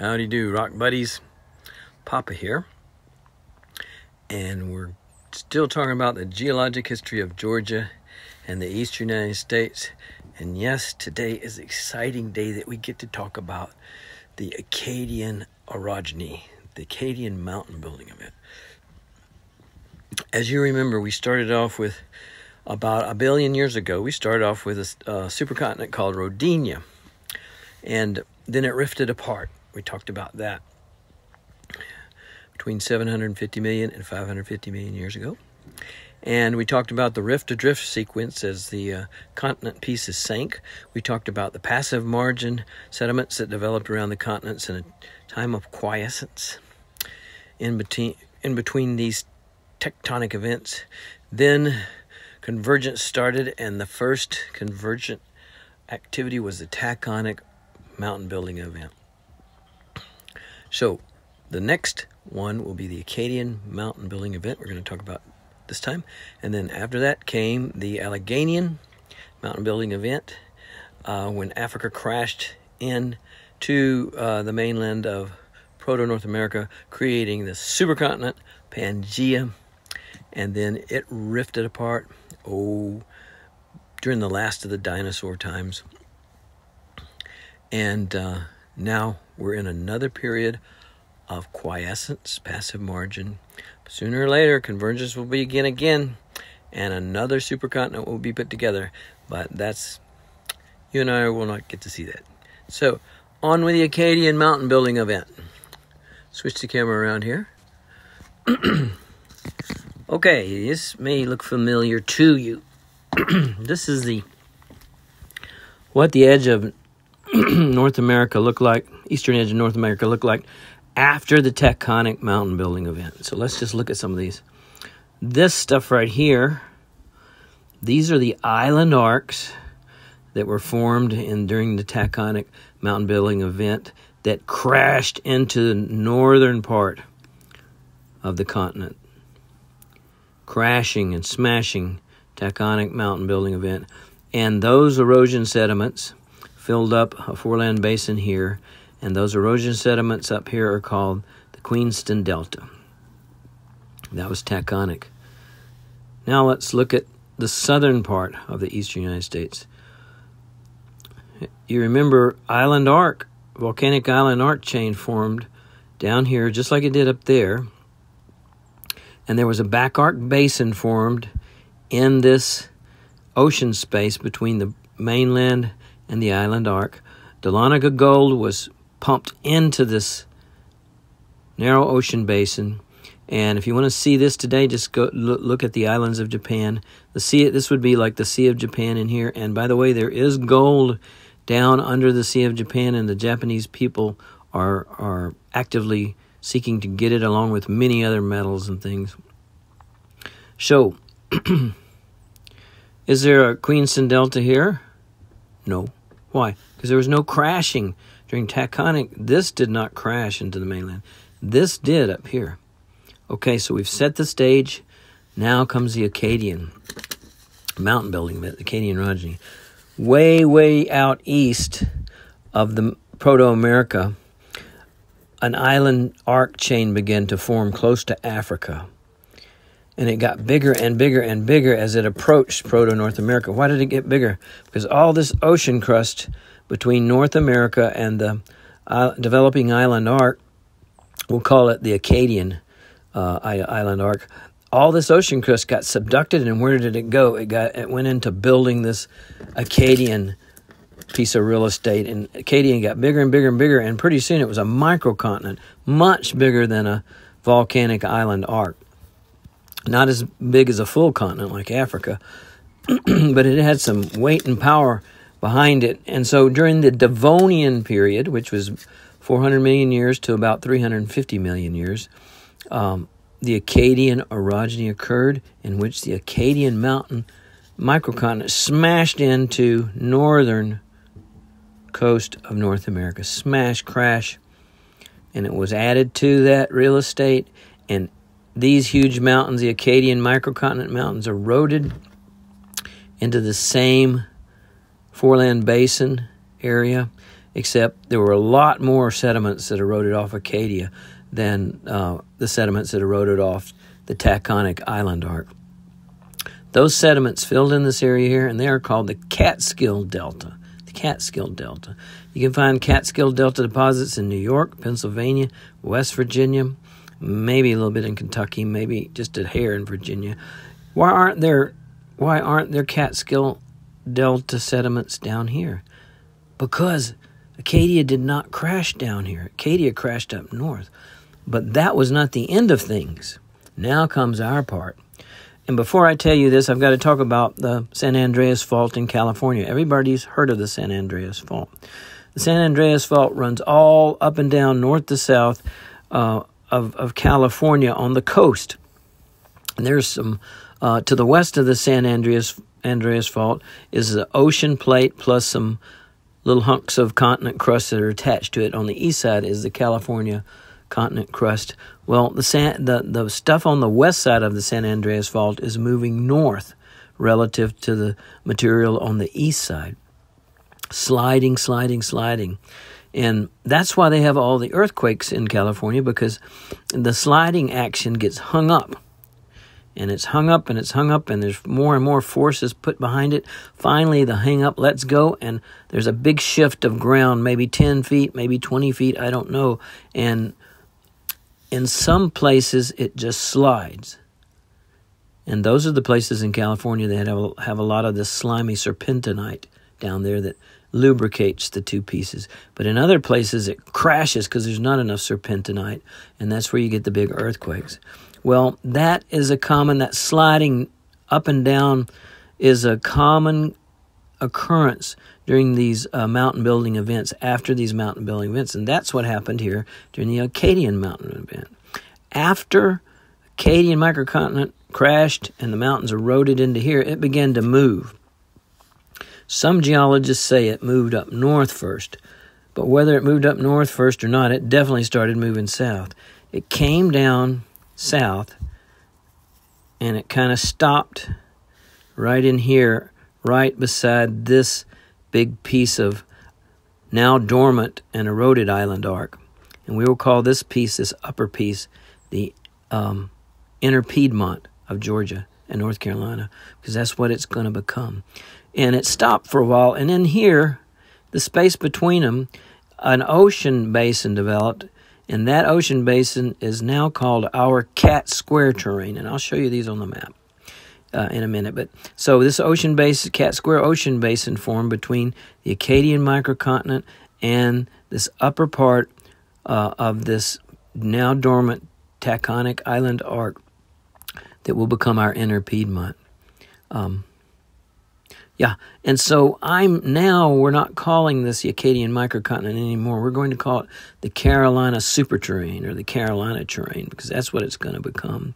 Howdy do, rock buddies. Papa here. And we're still talking about the geologic history of Georgia and the eastern United States. And yes, today is an exciting day that we get to talk about the Acadian orogeny, the Acadian mountain building event. As you remember, we started off with about a billion years ago, we started off with a uh, supercontinent called Rodinia. And then it rifted apart we talked about that between 750 million and 550 million years ago. And we talked about the rift to drift sequence as the uh, continent pieces sank. We talked about the passive margin sediments that developed around the continents in a time of quiescence. In between, in between these Taconic events, then convergence started, and the first convergent activity was the tectonic mountain building event. So, the next one will be the Acadian mountain building event we're going to talk about this time. And then after that came the Alleghanian mountain building event uh, when Africa crashed in to uh, the mainland of proto North America, creating the supercontinent Pangea. And then it rifted apart, oh, during the last of the dinosaur times. And uh, now we're in another period of quiescence, passive margin. Sooner or later, convergence will begin again, and another supercontinent will be put together. But that's, you and I will not get to see that. So, on with the Acadian mountain building event. Switch the camera around here. okay, this may look familiar to you. this is the what the edge of North America look like, eastern edge of North America look like after the Taconic mountain building event. So let's just look at some of these. This stuff right here, these are the island arcs that were formed in during the Taconic mountain building event that crashed into the northern part of the continent. Crashing and smashing Taconic mountain building event. And those erosion sediments filled up a foreland basin here, and those erosion sediments up here are called the Queenston Delta. That was Taconic. Now let's look at the southern part of the eastern United States. You remember Island Arc, volcanic island arc chain formed down here just like it did up there. And there was a back arc basin formed in this ocean space between the mainland and the island arc. Dahlonega gold was pumped into this narrow ocean basin. And if you want to see this today, just go look, look at the islands of Japan. The sea, this would be like the Sea of Japan in here. And by the way, there is gold down under the Sea of Japan, and the Japanese people are are actively seeking to get it, along with many other metals and things. So, is there a Queenston Delta here? No. Why? Because there was no crashing during Taconic. This did not crash into the mainland. This did up here. Okay, so we've set the stage. Now comes the Acadian mountain building, the Acadian orogeny. Way, way out east of the Proto America, an island arc chain began to form close to Africa and it got bigger and bigger and bigger as it approached proto North America. Why did it get bigger? Because all this ocean crust between North America and the uh, developing island arc, we'll call it the Acadian uh, island arc. All this ocean crust got subducted, and where did it go? It got it went into building this Acadian piece of real estate, and Acadian got bigger and bigger and bigger, and pretty soon it was a microcontinent, much bigger than a volcanic island arc not as big as a full continent like Africa, but it had some weight and power behind it. And so during the Devonian period, which was 400 million years to about 350 million years, um, the Acadian orogeny occurred, in which the Acadian mountain microcontinent smashed into northern coast of North America. Smash, crash. And it was added to that real estate and these huge mountains, the Acadian microcontinent mountains, eroded into the same foreland basin area. except there were a lot more sediments that eroded off Acadia than uh, the sediments that eroded off the Taconic Island Arc. Those sediments filled in this area here, and they are called the Catskill Delta. The Catskill Delta. You can find Catskill Delta deposits in New York, Pennsylvania, West Virginia, maybe a little bit in Kentucky, maybe just a hair in Virginia. Why aren't there why aren't there Catskill Delta sediments down here? Because Acadia did not crash down here. Acadia crashed up north. But that was not the end of things. Now comes our part. And before I tell you this, I've got to talk about the San Andreas Fault in California. Everybody's heard of the San Andreas Fault. The San Andreas Fault runs all up and down north to south uh, of, of California on the coast. And there's some, uh, to the west of the San Andreas, Andreas Fault is the ocean plate plus some little hunks of continent crust that are attached to it. On the east side is the California continent crust. Well, the, San, the, the stuff on the west side of the San Andreas Fault is moving north relative to the material on the east side. Sliding, sliding, sliding. And that's why they have all the earthquakes in California because the sliding action gets hung up. And it's hung up and it's hung up, and there's more and more forces put behind it. Finally, the hang up lets go, and there's a big shift of ground, maybe 10 feet, maybe 20 feet, I don't know. And in some places, it just slides. And those are the places in California that have a, have a lot of this slimy serpentinite down there that lubricates the two pieces. But in other places, it crashes because there's not enough serpentinite, and that's where you get the big earthquakes. Well, that is a common, that sliding up and down is a common occurrence during these uh, mountain building events, after these mountain building events. And that's what happened here during the Acadian mountain event. After Acadian microcontinent crashed and the mountains eroded into here, it began to move. Some geologists say it moved up north first, but whether it moved up north first or not, it definitely started moving south. It came down south and it kind of stopped right in here, right beside this big piece of now dormant and eroded island arc. And we will call this piece, this upper piece, the um, inner Piedmont of Georgia and North Carolina, because that's what it's going to become. And it stopped for a while, and in here, the space between them, an ocean basin developed, and that ocean basin is now called our Cat Square terrane. And I'll show you these on the map uh, in a minute. But so this ocean basin, Cat Square Ocean Basin, formed between the Acadian microcontinent and this upper part uh, of this now dormant taconic island arc that will become our inner Piedmont. Um, yeah, and so I'm now we're not calling this the Acadian microcontinent anymore. We're going to call it the Carolina superterrane or the Carolina terrane because that's what it's going to become.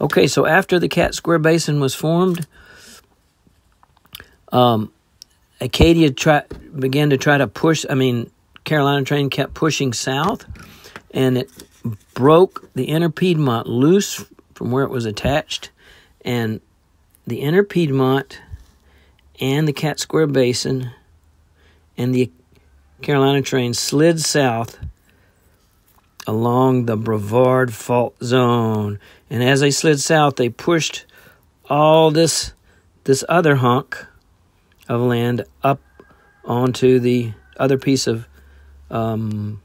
Okay, so after the Cat Square Basin was formed, um, Acadia try, began to try to push. I mean, Carolina terrane kept pushing south, and it broke the inner Piedmont loose from where it was attached, and the inner Piedmont and the Cat Square Basin and the Carolina terrane slid south along the Brevard Fault Zone. And as they slid south, they pushed all this this other hunk of land up onto the other piece of um,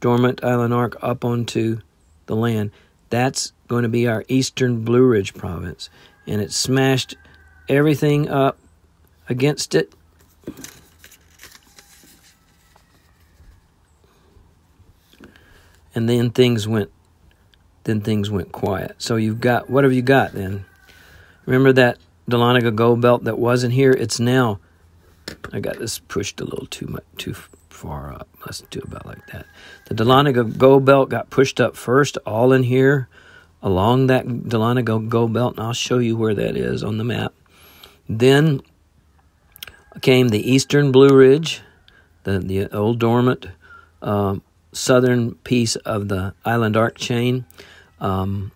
dormant island arc up onto the land. That's going to be our eastern Blue Ridge province. And it smashed everything up against it and then things went then things went quiet. So you've got what have you got then? Remember that Dahlonega gold belt that wasn't here? It's now I got this pushed a little too much too far up. Let's do about like that. The Dahlonega gold belt got pushed up first, all in here along that Dahlonega gold belt, and I'll show you where that is on the map. Then came the Eastern Blue Ridge, the the old dormant um, southern piece of the island arc chain. Um,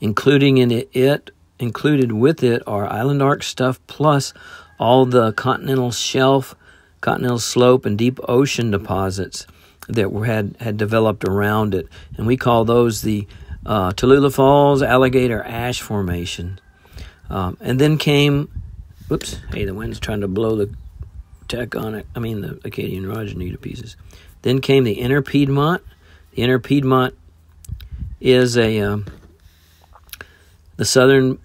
including in it, it, included with it are island arc stuff plus all the continental shelf continental slope and deep ocean deposits that were, had had developed around it, and we call those the uh, Tallulah Falls Alligator Ash Formation. Um, and then came, oops, hey, the wind's trying to blow the tech on it. I mean the Acadian orogeny to pieces. Then came the Inner Piedmont. The Inner Piedmont is a um, the southern,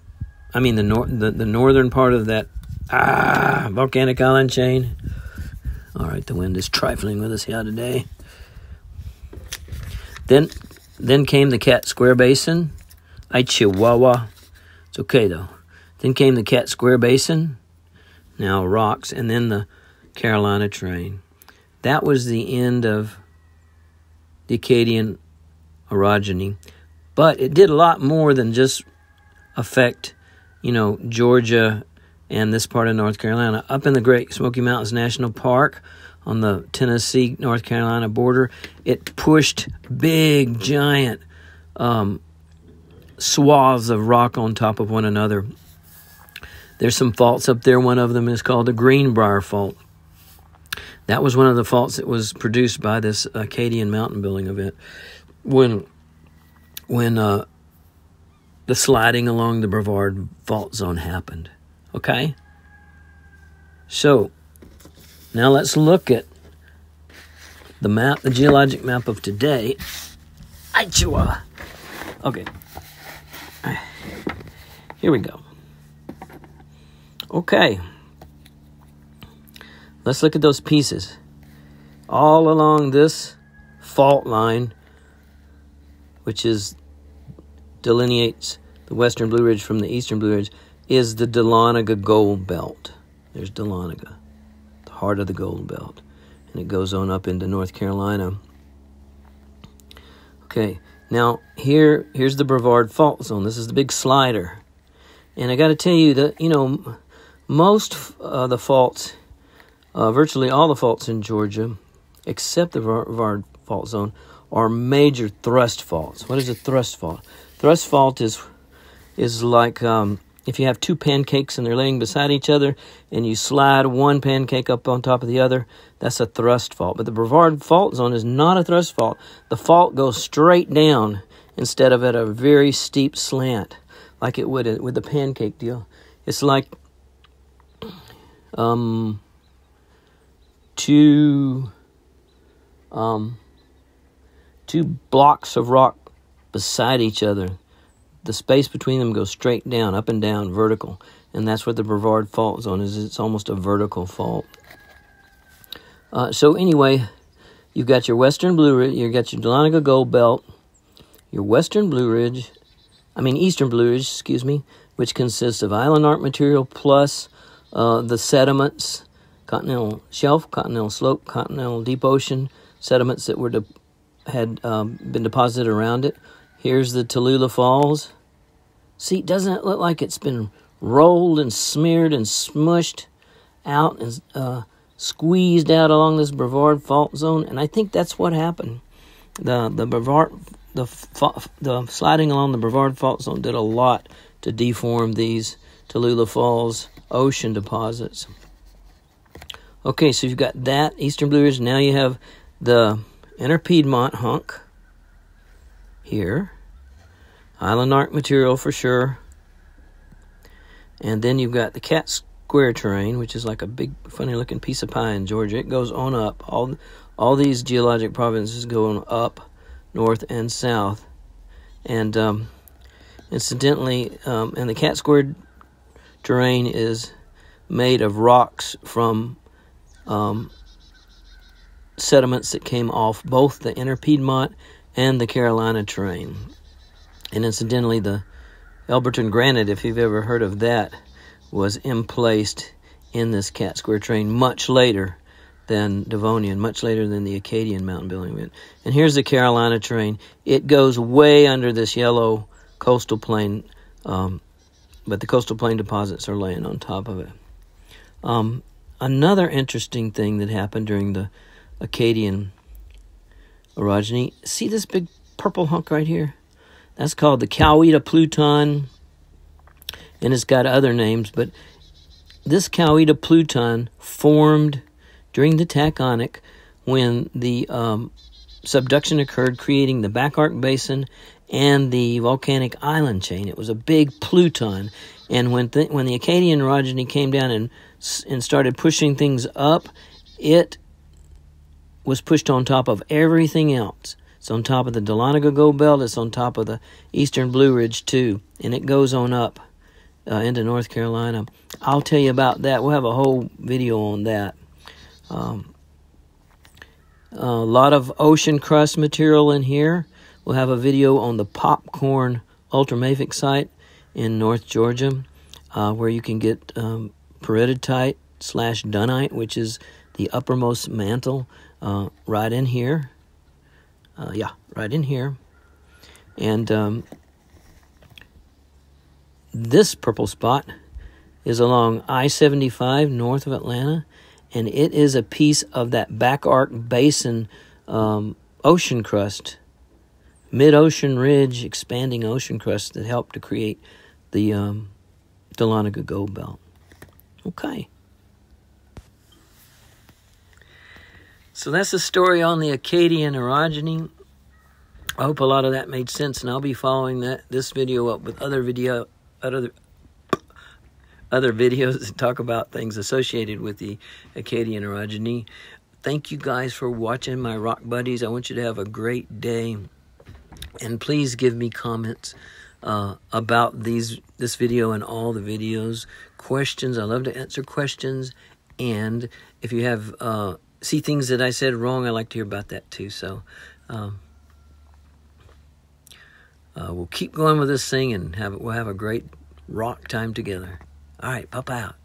I mean the, nor- the the northern part of that ah volcanic island chain. All right, the wind is trifling with us here today. Then, then came the Cat Square Basin, I Chihuahua. It's okay though. Then came the Cat Square Basin, now rocks, and then the Carolina Terrane. That was the end of the Acadian orogeny. But it did a lot more than just affect, you know, Georgia and this part of North Carolina. Up in the Great Smoky Mountains National Park on the Tennessee North Carolina border, it pushed big, giant um, swaths of rock on top of one another. There's some faults up there. One of them is called the Greenbrier Fault. That was one of the faults that was produced by this Acadian mountain building event when when uh, the sliding along the Brevard fault zone happened. Okay? So, now let's look at the map, the geologic map of today. Ichua. Okay. Here we go. Okay. Let's look at those pieces. All along this fault line, which is delineates the western Blue Ridge from the eastern Blue Ridge, is the Dahlonega Gold Belt. There's Dahlonega, the heart of the Gold Belt. And it goes on up into North Carolina. Okay, now here here's the Brevard Fault Zone. This is the big slider. And I got to tell you that, you know, most of the faults uh, virtually all the faults in Georgia, except the Brevard fault zone, are major thrust faults. What is a thrust fault? Thrust fault is is like um, if you have two pancakes and they're laying beside each other, and you slide one pancake up on top of the other. That's a thrust fault. But the Brevard fault zone is not a thrust fault. The fault goes straight down instead of at a very steep slant, like it would with the pancake deal. It's like um, two um, two blocks of rock beside each other. The space between them goes straight down, up and down, vertical, and that's what the Brevard fault zone is. It's almost a vertical fault. Uh, so anyway, you've got your Western Blue Ridge, you've got your Dahlonega Gold Belt, your Western Blue Ridge, I mean Eastern Blue Ridge, excuse me, which consists of island arc material plus uh, the sediments continental shelf, continental slope, continental deep ocean sediments that were de- had um, been deposited around it. Here's the Tallulah Falls. See, doesn't it look like it's been rolled and smeared and smushed out and uh, squeezed out along this Brevard fault zone? And I think that's what happened. The the Brevard the the sliding along the Brevard fault zone did a lot to deform these Tallulah Falls ocean deposits. Okay, so you've got that Eastern Blue Ridge. Now you have the Inner Piedmont hunk here. Island arc material for sure. And then you've got the Cat Square terrane, which is like a big, funny looking piece of pie in Georgia. It goes on up. All, all these geologic provinces go on up, north and south. And um, incidentally, um, and the Cat Square terrane is made of rocks from um, sediments that came off both the inner Piedmont and the Carolina terrane. And incidentally, the Elberton granite, if you've ever heard of that, was emplaced in this Cat Square terrane much later than Devonian, much later than the Acadian mountain building event. And here's the Carolina terrane. It goes way under this yellow coastal plain, um, but the coastal plain deposits are laying on top of it. Um, another interesting thing that happened during the Acadian orogeny. See this big purple hunk right here? That's called the Coweta Pluton, and it's got other names, but this Coweta Pluton formed during the taconic when the um, subduction occurred, creating the back arc basin and the volcanic island chain. It was a big pluton. And when, th- when the Acadian orogeny came down and, and started pushing things up, it was pushed on top of everything else. It's on top of the Dahlonega Gold Belt. It's on top of the Eastern Blue Ridge too, and it goes on up uh, into North Carolina. I'll tell you about that. We'll have a whole video on that. Um, a lot of ocean crust material in here. We'll have a video on the Popcorn Ultramafic site in North Georgia, uh, where you can get um, peridotite slash dunite, which is the uppermost mantle, uh, right in here. Uh, yeah, right in here. And um, this purple spot is along I 75 north of Atlanta, and it is a piece of that back arc basin um, ocean crust, mid ocean ridge, expanding ocean crust that helped to create the um, Dahlonega Gold Belt. Okay. So that's the story on the Acadian orogeny. I hope a lot of that made sense, and I'll be following that this video up with other video other other videos that talk about things associated with the Acadian orogeny. Thank you guys for watching my rock buddies. I want you to have a great day, and please give me comments uh, about these this video and all the videos. Questions. I love to answer questions, and if you have uh, see things that I said wrong, I like to hear about that too. So. Um, uh, we'll keep going with this thing and have we'll have a great rock time together. All right, pop out.